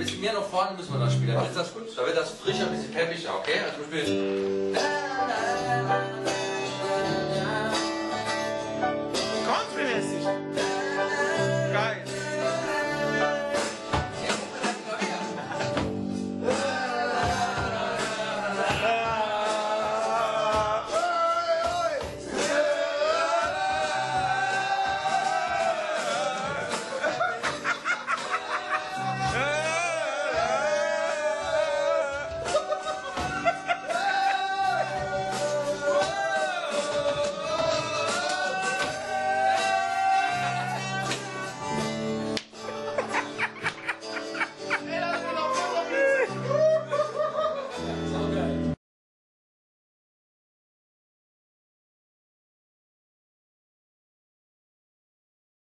bisschen mehr nach vorne müssen wir das spielen. Dann das. Da wird das frischer, ein bisschen peppiger, okay? Also wir spielen.